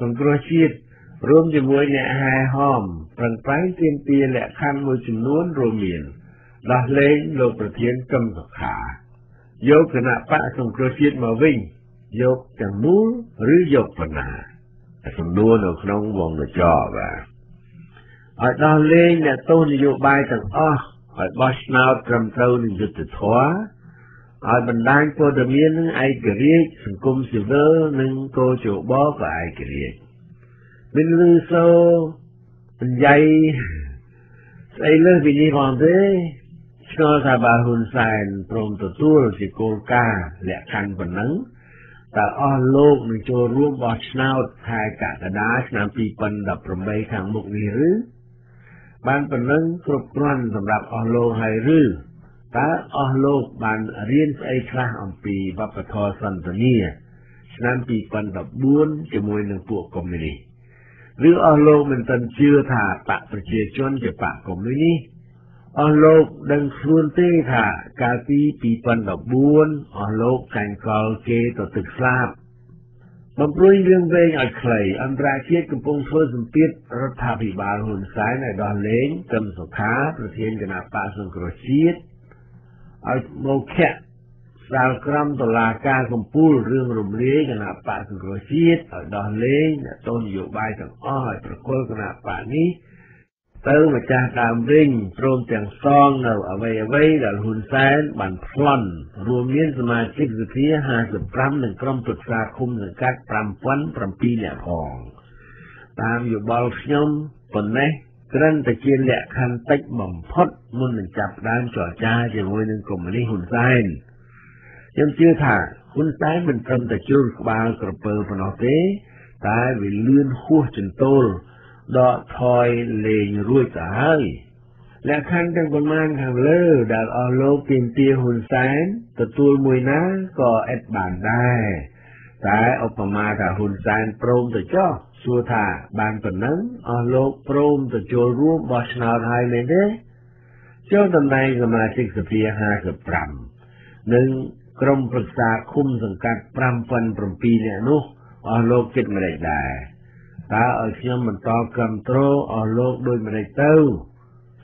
សង្គ្រោះជាតិរួមជាមួយអ្នកហែហមប្រឹងប្រែងទាមទារលក្ខខណ្ឌមួយចំនួនរួមមានដោះលែងលោកប្រធានកឹមសុខាយកគណៈបកសង្គ្រោះជាតិមកវិញយកទាំងមូលឬយកបណ្ណាសំណួរនៅក្នុងវងកញ្ចក់បាទឲ្យដោះលែងអ្នកទោសនយោបាយទាំងអស់ ឲ្យបោះឆ្នោតត្រឹមត្រូវនឹងយុត្តិធម៌ឲ្យបណ្ដាញព័ត៌មាននឹងឯករាជ្យសង្គមស៊ីវិលនិងកោជបក៏ឯករាជ្យមិនលឺសូបញ្ញៃស្អីលើពីនេះផងទេឆ្ងល់ថាបើហ៊ុនសែនព្រមទទួលជាគោលការណ៍លក្ខខណ្ឌប៉ុណ្ណឹងតើអស់លោកនឹងចូលរួមបោះឆ្នោតខែកក្កដាឆ្នាំ2018ខាងមុខនេះឬ បានប៉ុណ្ណឹងគ្រប់គ្រាន់សម្រាប់អស់លោកហើយឬតើអស់លោកបានរៀនស្អីខ្លះអំពីវប្បធម៌សន្តានាឆ្នាំ2014ជាមួយនឹងពួកកុម្មុយនីឬអស់លោកមិនទាន់ជឿថាបកប្រជាជនជាបកកុម្មុយនីអស់លោកដឹងខ្លួនទេថាកាលពី2014អស់លោកកាញ់កលគេទៅទឹកស្លាប់ បំព្រួយរឿងវែងឲ្យខ្លីអន្តរជាតិកំពុងធ្វើសម្ពាធរដ្ឋាភិបាលហ៊ុនសែនឲ្យដោះលែងកឹមសុខាប្រធានគណៈបកសង្គ្រោះជាតិឲ្យមកខៈសាលក្រមតុលាការកម្ពុជារឿងរំលាយគណៈបកសង្គ្រោះជាតិឲ្យដោះលែងអ្នកទោសនយោបាយទាំងអស់ឲ្យប្រគល់គណៈបកនេះ ទៅម្ចាស់ដើមវិញ ព្រមទាំងសងនៅអ្វីអ្វីដែលហ៊ុនសែនបានប្លន់រួមមានសមាជិកសភា55និងក្រុមប្រឹក្សាឃុំសង្កាត់5007នាក់ផងតាមយោបល់ខ្ញុំប៉ុណ្ណេះត្រឹមតែជាលក្ខខណ្ឌតិចបំផុតមុននឹងចាប់ផ្ដើមចរចាជាមួយនឹងកុម្មុយនីសហ៊ុនសែនខ្ញុំជឿថាហ៊ុនសែនមិនត្រឹមតែជួលក្បាលក្រពើប៉ុណ្ណោះទេតែវាលឿនហួសចន្ទោល ដកថយលេងរួចទៅហើយលក្ខខណ្ឌទាំងប៉ុន្មានខាងលើដែលអស់លោកទាមទារហ៊ុនសែនទទួលមួយណាក៏អិតបានដែរតែឧបមាថាហ៊ុនសែនព្រមទៅចោះសួរថាបានប៉ុណ្ណឹងអស់លោកព្រមទៅចូលរួមបោះឆ្នោតហើយមែនទេចូលតំណែងសមាជិកសភា55និងក្រុមប្រឹក្សាឃុំសង្កាត់5.7នាក់នោះអស់លោកគិតម្ដេចដែរ តើឲ្យខ្ញុំបន្តគ្រប់គ្រងអស់លោកដោយម្ដេចទៅ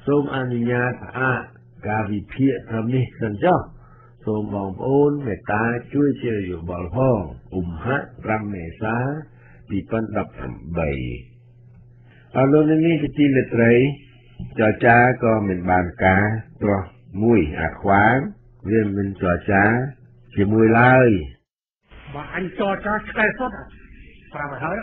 សូមអនុញ្ញាតផ្អាកការវិភាគត្រឹមនេះសិនចុះសូមបងប្អូនមេត្តាជួយជាយោបល់ផងអ៊ុំហៈ5មេសា2018អរលោកនេះជាទីលេត្រីចរចាក៏មិនបានការព្រោះមួយអាខ្វាងវាមិនចរចាជាមួយឡើយ
បើអញចរចាឆ្កែសុទ្ធប្រាប់ឲ្យហើយ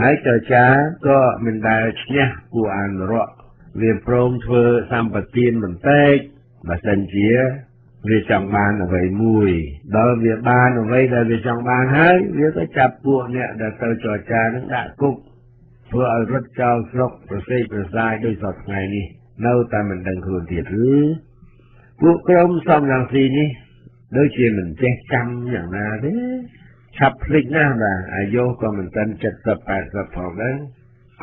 ហើយចរចាក៏មិនដែលឈ្នះពួកអនុរដ្ឋវាព្រមធ្វើសម្បទានបន្តិចបើសិនជាវាចង់បានអ្វីមួយដល់វាបានអ្វីដែលវាចង់បានហើយវាក៏ចាប់ពួកអ្នកដែលទៅចរចានឹងដាក់គុកធ្វើឲ្យរត់ចោលស្រុកប្រសេកប្រសាយដោយសពថ្ងៃនេះនៅតែមិនដឹងខ្លួនទៀតឬពួកក្រុមសំឡងស៊ីនេះដូចជាមិនចេះចាំយ៉ាងណាទេ ឆាប់ភ្លេចណាស់បាទអាយុក៏មិនទាន់70 80ផងដែរ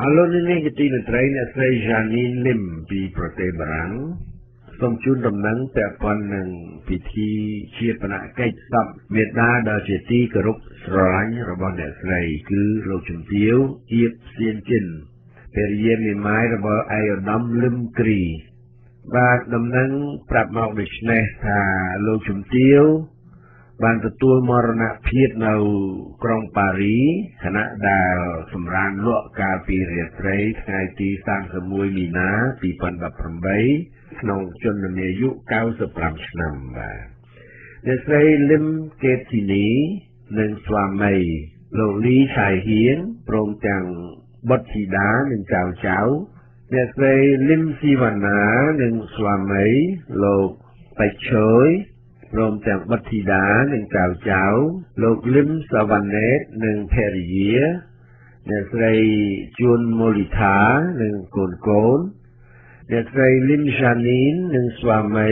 អរលោកនេះជាទីមន្ត្រីអ្នកស្រី Janine Lim ពីប្រទេសបារាំងសូមជូនដំណឹងពាក់ព័ន្ធនឹងពិធីជាបណកិច្ចសពមេដាដ៏ជាទីគោរពស្រឡាញ់របស់អ្នកស្រីគឺលោកជំទាវអៀបសៀនជិនភរិយាមេម៉ាយរបស់ឯកឧត្តមលឹមគ្រី បាទដំណឹងប្រាប់មកដូចនេះថាលោកជំទាវ បានទទួលមរណភាពនៅក្រុងប៉ារីខណៈដែលសម្រានលក់កាលពីរាត្រីថ្ងៃទី31មីនា2018ក្នុងជននាយុ95ឆ្នាំបាទអ្នកស្រីលឹមកេតទីនីនិងស្វាមីលោកលីឆៃហៀងព្រមទាំងបុត្រធីតានិងចៅចៅអ្នកស្រីលឹមស៊ីវណ្ណានិងស្វាមីលោកបៃឈើយ ព្រមទាំងបុត្រធីតានិងចៅចៅលោកលឹមសវណ្ណេតនិងភរិយាអ្នកស្រីជួនមូលីថានិងកូនកូនអ្នកស្រីលឹមសានីននិងស្វាមី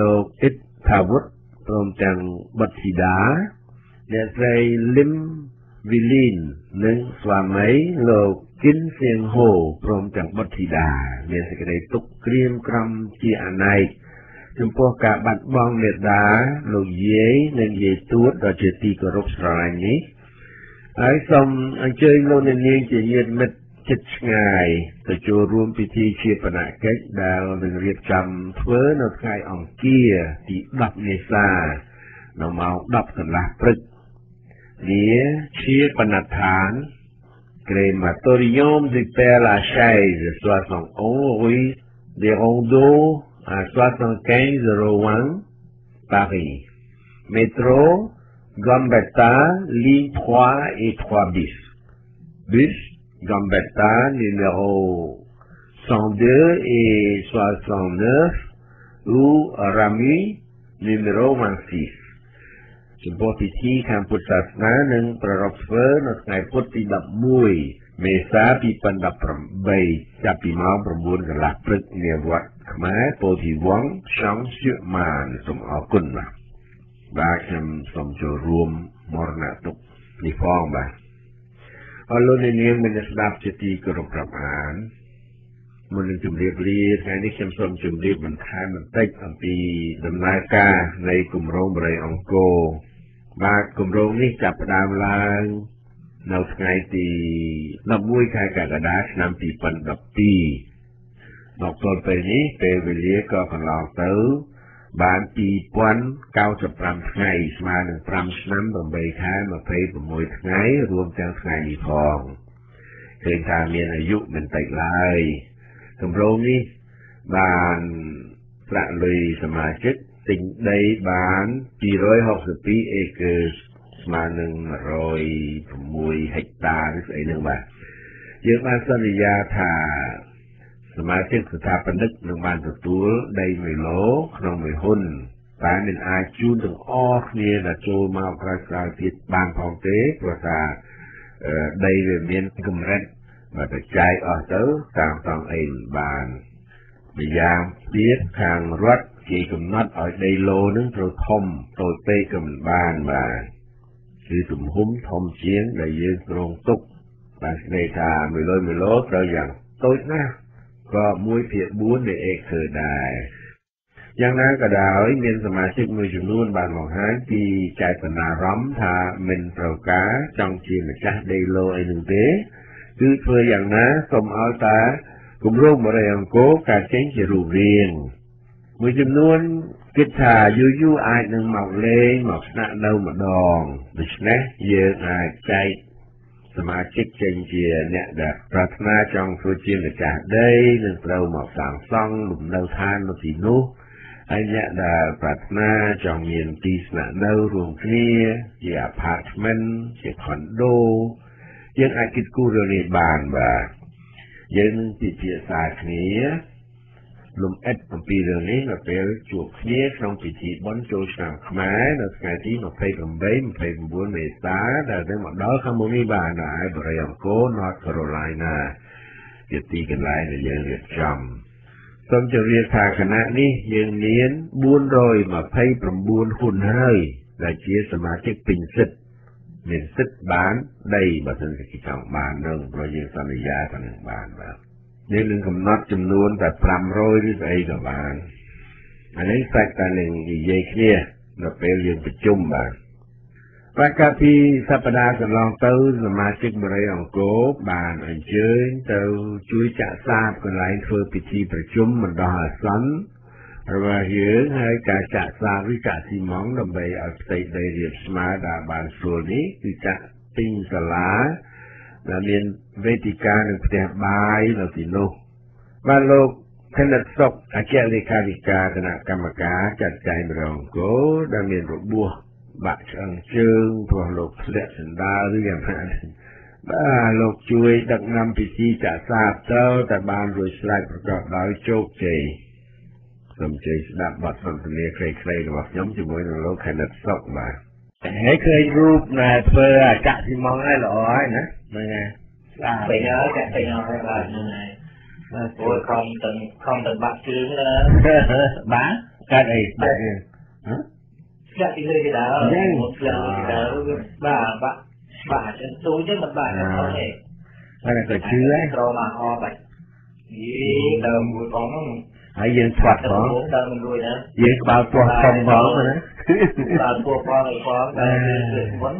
លោកអ៊ិតថាវុតព្រមទាំងបុត្រធីតាអ្នកស្រីលឹមវីលីននិងស្វាមីលោកគិនសៀងហូព្រមទាំងបុត្រធីតាមានសេចក្តីទុកក្រៀមក្រំជាអនេក ចំពោះការបាត់បង់មេដាលោកយាយនិងយាយទួតដ៏ជាទីគោរពស្រឡាញ់នេះហើយសូមអញ្ជើញលោកអ្នកនាងជាញាតិមិត្តជិតឆ្ងាយទៅចូលរួមពិធីជាបណកិច្ចដែលនឹងរៀបចំធ្វើនៅថ្ងៃអង្គារទី10មេសានៅម៉ោង10កន្លះព្រឹកវាជាបណដ្ឋាន Crématorium de Père Lachaise, 71 rue des Rondeaux à 7501 Paris. Métro Gambetta, ligne 3 et 3 bis. Bus Gambetta, numéro 102 et 69 ou Rami, numéro 26. ចំពោះពិធីខាងពុទ្ធសាសនានឹងប្រារព្ធធ្វើនៅថ្ងៃពុធទី11មេសា2018ចាប់ពីម៉ោង9កន្លះព្រឹកនាវត្ត ខ្មែរពោធិវង្សចង់ជឿម៉ានសូមអរគុណបាទបាទខ្ញុំសូមចូលរួមមរណទុកនេះផងបាទអរលោកនាងមានស្ដាប់ជាទីគោរពរាប់អានមុននឹងជម្រាបលាថ្ងៃនេះខ្ញុំសូមជម្រាបបន្ថែមបន្តិចអំពីដំណើរការនៃគម្រោងបរិយអង្គរបាទគម្រោងនេះចាប់ផ្ដើមឡើងនៅថ្ងៃទី11ខែកក្កដាឆ្នាំ2012 មកទល់ពេលនេះពេលវេលាក៏កន្លងទៅបាន2095ថ្ងៃស្មើនឹង5ឆ្នាំ8ខែ26ថ្ងៃរួមទាំងថ្ងៃនេះផងឃើញថាមានអាយុមិនតិចឡើយគម្រោងនេះបានប្រាក់លុយសមាជិកទិញដីបាន262អេកឺស្មើនឹង106ហិកតាឬស្អីហ្នឹងបាទយើងបានសន្យាថាស មាជិកស្ថាបនិកនឹងបានទទួលដី1ឡូក្នុងមួយហ៊ុនតែមិនអាចជូនទាំងអស់គ្នាដែលចូលមកក្រៅក្រៅទៀតបានផងទេព្រោះថាដីវាមានកម្រិតបើទៅចាយអស់ទៅតាមតង់អីបានម្យ៉ាងទៀតខាងរដ្ឋគេកំណត់ឲ្យដីឡូនឹងត្រូវធំតូចពេកក៏មិនបានបាទគឺទំហំធំជាងដែលយើងគ្រោងទុកបានស្ដីថា1ឡូ1ឡូត្រូវយ៉ាងតូចណាស់ ក៏1ភាគ4នៃអេខឺដែរយ៉ាងណាក៏ដោយមានសមាជិកមួយចំនួនបានបង្ហាញពីចេតនារម្មណ៍ថាមិនត្រូវការចង់ជាម្ចាស់ដីឡូអីនោះទេគឺធ្វើយ៉ាងណាសូមឲ្យតែគម្រោងបរិយអង្គរកើតចេញជារូបរាងមួយចំនួនគិតថាយូរយូរអាចនឹងមកលេងមកស្នាក់នៅម្ដងដូច្នេះយើងអាចចែក សមាជិកចេញជាអ្នកដែលប្រាថ្នាចង់ធ្វើជាម្ចាស់ដីនឹងត្រូវមកសាងសង់លំនៅឋាននៅទីនោះហើយអ្នកដែលប្រាថ្នាចង់មានទីស្នាក់នៅរួមគ្នាជា apartment ជា condo យើងអាចគិតគូររឿងនេះបានបាទយើងនឹងពិភាក្សាគ្នា លំអិតអំពីរឿងនេះនៅពេលជួបគ្នាក្នុងពិធីបុណ្យចូលឆ្នាំខ្មែរនៅថ្ងៃទី28 29មេសាដែលនឹងមកដល់ខាងមុខនេះបាននៅឯបរិយាអង្គរ North Carolina ជាទីកន្លែងដែលយើងរៀបចំសូមជម្រាបថាគណៈនេះយើងមាន429ហ៊ុនហើយដែលជាសមាជិកពេញសិទ្ធិមានសិទ្ធិបានដីបើសិនជាគេចង់បាននឹងព្រោះយើងសន្យាថានឹងបានបាទ យើងនឹងកំណត់ចំនួនតែ500ឬស្អីក៏បានអានេះសាច់តែនឹងនិយាយគ្នានៅពេលយើងប្រជុំបាទប្រកាសពីសប្តាហ៍កន្លងទៅសមាជិកបរិយអង្គរបានអញ្ជើញទៅជួយចាក់សាបកន្លែងធ្វើពិធីប្រជុំបណ្ដោះអាសន្នរបស់យើងហើយការចាក់សាវិចាក់ស៊ីម៉ងដើម្បីឲ្យផ្ទៃដីរៀបស្មើដែលបានស្រួលនេះគឺចាក់ទិញសាលា ដែលមានវេទិកានៅផ្ទះបាយនៅទីនោះបានលោកខណិតសុកអគ្គលេខាធិការគណៈកម្មការចាត់ចែងរងគោដែលមានរបួសបាក់ឆ្អឹងជើងព្រោះលោកធ្លាក់សណ្ដាលឬយ៉ាងណាបាទលោកជួយដឹកនាំពិធីចាក់សាបទៅតែបានរួចស្រេចប្រកបដោយជោគជ័យសូមជ័យស្ដាប់បទសន្ទនាខ្លីៗរបស់ខ្ញុំជាមួយនឹងលោកខេណិតសុកបាទ ហើយឃើញរូបណែធ្វើអាចាក់ស៊ីម៉ងហើយល្អហើយណាហ្នឹងហើយស្អាត
bây giờ các bây giờ các bạn này tôi không từng không từng bắt chướng đó
បានកើតអីបាទហ៎
các cái người đó
Vâng.
một lần thì đó bà bà bà chân tôi chứ mà bà nó có thể
ហើយក៏ជឿហើយ
rồi mà ho bệnh gì đờ mùi con nó
ហើយយើងឆ្លាត់ផង
muốn đờ mình rồi đó
យើងក្បាលពោះធំផងណា
bà cua con rồi con đờ mình muốn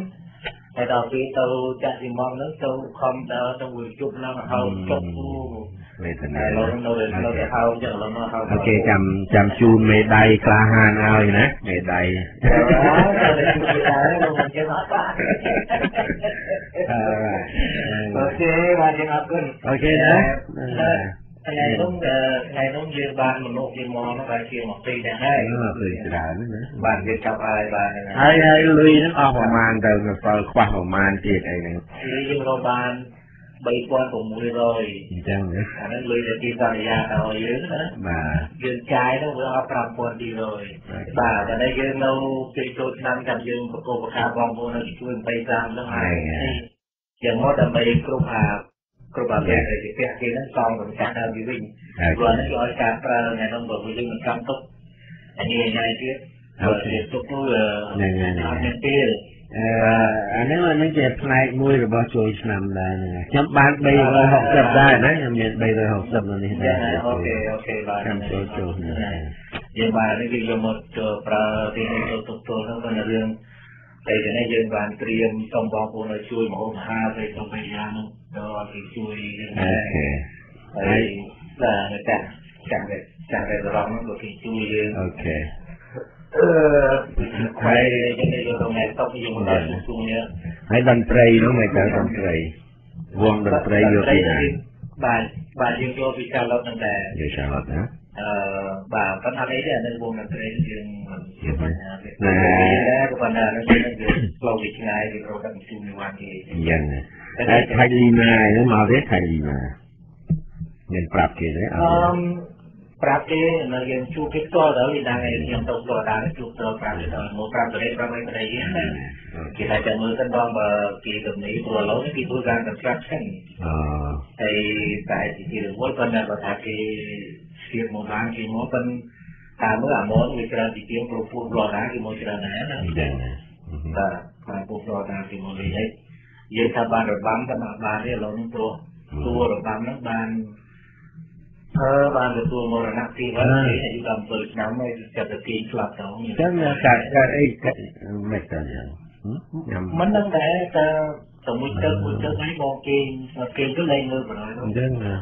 ហើយដល់ពេលទៅចាក់ស៊ីម៉ងហ្នឹងទៅខំដើរទៅមួយជប់ឡើងហៅជប់
វេទនា
តែលោកនៅនៅទៅហៅចឹងលោកនៅហៅ
អូខេចាំចាំជូនមេដៃក្លាហានឲ្យណាមេដៃ
អូខេបាទយើងអរគុណ
អូខេណា
ថ្ងៃនោះថ្ងៃនោះយើងបានមនុស្សយើងមកនោះបានជាមកពីដែរហើយ
អឺឃើញច្រើនណាស់ណា
បានយើងចាប់ហើយបាន
ហើយហើយលុយហ្នឹងអស់ប្រមាណទៅនៅសល់ខ្វះប្រមាណទៀតអីហ្នឹង
គឺយើងរកបាន3600
អញ្ចឹងណា
អានេះលុយដែលពីសន្យាទៅឲ្យយើងណា
បាទ
យើងចាយនោះវាអស់5200បាទតែនេះយើងនៅពេលចូលឆ្នាំចាំយើងប្រកបប្រការបងប្អូននៅជួយ23ហ្នឹងហើយយ៉ាងមកដើម្បីគ្រប់អា គ្រប់អាពេលដែលជាពាក់គេហ្នឹងសំរំចាស់ដល់វាវិញ
ហើយ
ព្រោះនេះគឺឲ្យការប្រើថ្ងៃនោះបើយើងមិនកម្មទុកអានេះថ្ងៃទៀតបើយើងទុកនោះអត់មានពេល
អឺអានេះមិនជាផ្នែកមួយរបស់ចូលឆ្នាំដែរហ្នឹងហើយខ្ញុំបាន360ដែរណាខ្ញុំមាន360នៅនេះដែរ
អូខេអូខេបាទ
ខ្ញុំចូលចូលនេះដែរ
យើងបាននេះគឺយកមកចូលប្រើទីនេះចូលទុកទល់ហ្នឹងក៏រឿង តែទីនេះយើងបានត្រៀមសូមបងប្អូនឲ្យជួយមហោមហាទៅទៅពេលយ៉ាងហ្នឹងដល់គេជួយយើង
អូខេ
ហើយបាទចាស់ចាស់តែចាស់តែរងហ្នឹងក៏គេជួយយើង
អូខេ
ហអឺហើយយើងនិយាយទៅថ្ងៃតបយើងមកដល់ជួងនេះ
ហើយតន្ត្រីនោះមិនទៅតន្ត្រីវងតន្ត្រីយកពីណា
បាទបាទយើងចូលពីការឡុតហ្នឹងដែរ
យកចោលណា
អឺបាទប៉ុន្តែអីទេអានឹងវងតន្ត្រីយើងមិនជាបញ្ហាទេ
ណែ
ដែរក៏ប៉ុន្តែអានឹងយើងផ្លូវពីឆ្ងាយពីរកតាមជួងនេះបានគេ
យ៉ាងណាហើយខៃលីណាហ្នឹងមកទេខៃលីណាមានប្រាប់គេទេអ
អឺ ប្រាប់គេនៅយើងជួបគេផ្ទាល់ទៅពីណាឯងខ្ញុំទៅផ្ទាល់ដែរជួបទៅប្រាប់គេទៅមកប្រាប់ទៅប្រាប់អីទៅយើងណាគេថាចាំមើលសិនបងបើគេទំនេរព្រោះឥឡូវនេះគេធ្វើការ construction
អឺ
ហើយតែជាទីរវល់ប៉ុន្តែបើថាគេស្ទាបមកបានគេមកប៉ុន្តែតាមមើលអាម៉នវាច្រើនទីទៀងព្រោះពួករត់ណាគេមកច្រើនណាស់ណា
យ៉ាងណា
បាទតាមពួករត់ណាគេមកលេងហើយយើងថាបានរបាំតែមកបានទេឥឡូវនេះព្រោះតួរបាំហ្នឹងបានអឺ បានទទួលមរណៈទីវិញអាយុ17ឆ្នាំហើយចាប់តែគេឆ្លាប់ទៅ
ចឹងកាត់កាត់អីកាត់មិនទៅយ៉ាងញ៉ាំ
មិនដឹងដែរតែតែមួយទឹកមួយទឹកហើយបងគេគេទៅលេងមើលបណ្ដោយ
អញ្ចឹងណា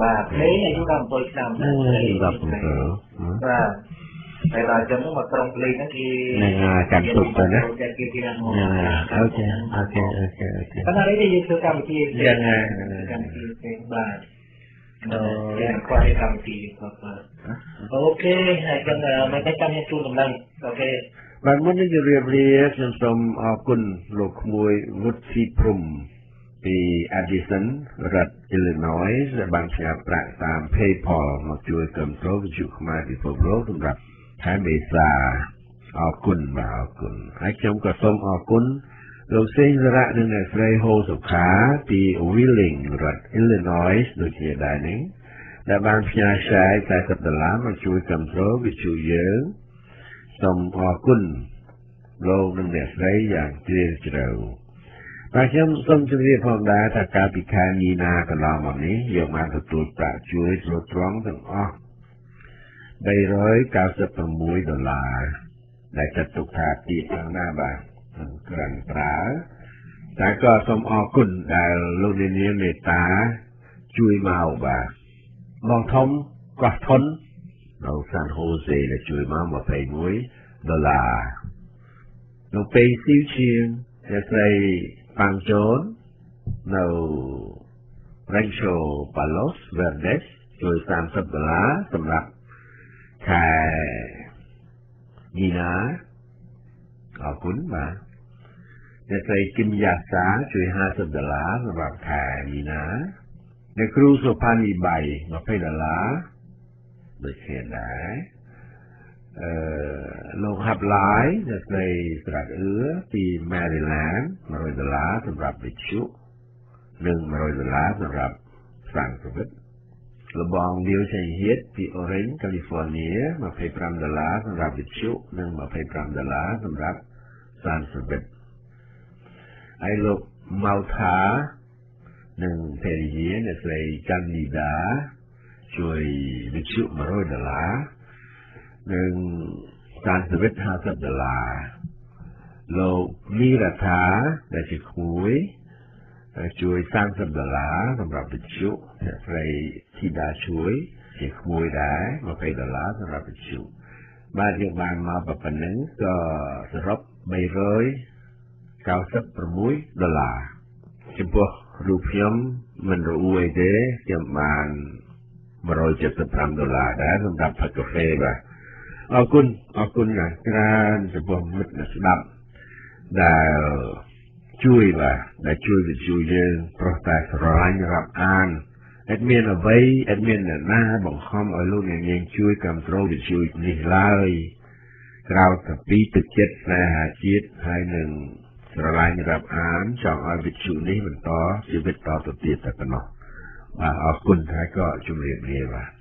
បាទលេងអាយុ17ឆ្នាំ
ហ្នឹងហើយដល់ទៅ
បាទតែដល់ចឹងមកក្រុមភ្លេងហ្នឹងគេ
ហ្នឹងហើយកាន់ទុកទៅណា
គេគេគេហ្នឹង
ហ្នឹងហើយអូខេOK OK OK
ប៉ុន្តែនេះយើងធ្វើកម្មវិធី
យ៉ាងណា
កម្មវិធីផ្សេងបាទ អឺយើងខ្វះកម្មវិធីគាត់បាទ OK ហើយចឹងមិនតែចាំខ្ញុំជូនដំណឹង OK
បាទមុននេះជម្រាបលាខ្ញុំសូមអរគុណលោកក្មួយវុទ្ធស៊ីព្រំពី Addison រដ្ឋ Illinois ដែលបានផ្ញើប្រាក់តាម PayPal មកជួយគ្រប់គ្រងវិទ្យុខ្មែរពិភពលោកសម្រាប់ខែ មេសាអរគុណបាទអរគុណហើយខ្ញុំក៏សូមអរគុណលោកសេងសារៈនិងអ្នកស្រីហូសុខាពី Wheeling រដ្ឋ Illinois ដូចជាដែរនេះដែលបានផ្ញើខ្សែ40ដុល្លារមកជួយគ្រប់គ្រងវិទ្យុយើងសូមអរគុណលោកនិងអ្នកស្រីយ៉ាងជ្រាលជ្រៅបាទខ្ញុំសូមជម្រាបផងដែរថាកាលពីខែមីនាកន្លងមកនេះយើងបានទទួលប្រាក់ជួយទ្រទ្រង់ទាំងអស់396ដុល្លារដែលចាត់ទុកថាទាបខាងណាបាទ មិនក្រាន់ប្រើតែក៏សូមអរគុណដែលលោកនាងមេត្តាជួយមកបាទបងធំកោះធននៅសានហូសេដែលជួយមក21ដុល្លារនៅពេលស៊ីវឈៀងអ្នកស្រីប៉ាងជូននៅ Rancho Palos Verdes ជួយ30ដុល្លារសម្រាប់ខែមីនាអរគុណបាទ អ្នកស្រីគឹមយ៉ាសាជួយ50ដុល្លារសម្រាប់ខែមីនាអ្នកគ្រូសុផានីបៃ20ដុល្លារដូចគ្នាដែរអឺលោកហាប់ឡាយនៅស្រីស្រាក់អឿពី Maryland 100ដុល្លារសម្រាប់វិទ្យុនិង100ដុល្លារសម្រាប់សាំងប្រវត្តិលបងលាវชัยហៀតពី Orange California 25ដុល្លារសម្រាប់វិទ្យុនិង25ដុល្លារសម្រាប់សាំងប្រវត្តិហើយ Hij loopt Malta, een periën, het wij Candida, Joy de Chu Maro de La, een Tansavet Hasab de La, loopt Mirata, dat je kooi, ช่วยสร้างสัมดาลาสำหรับเป็นชุใครที่ดาช่วยเสียขโมยได้มาไปดาลาสำหรับเป็นชุบ้านเรียกบางมาแบบนึงก็สำหรับใบร้อย 96ដុល្លារចំពោះរូបខ្ញុំមិនរអួយទេខ្ញុំបាន175ដុល្លារដែរសម្រាប់ផឹកកាហ្វេបាទអរគុណអរគុណច្រើនចំពោះមិត្តអ្នកស្ដាប់ដែលជួយបាទដែលជួយវិទ្យុយើងប្រោះតែស្រឡាញ់រាប់អានអត់មានអ្វីអត់មានអ្នកណាបង្ខំឲ្យលោកអ្នកនាងជួយគ្រប់គ្រងវិទ្យុនេះឡើយក្រៅតែពីទឹកចិត្តស្នេហាជាតិហើយនឹង ស្រឡាញ់រាប់អានចង់ឲ្យវិទ្យុនេះបន្តជីវិតតទៅទៀតតែប៉ុណ្ណោះបាទអរគុណហើយក៏ជម្រាបលាបាទ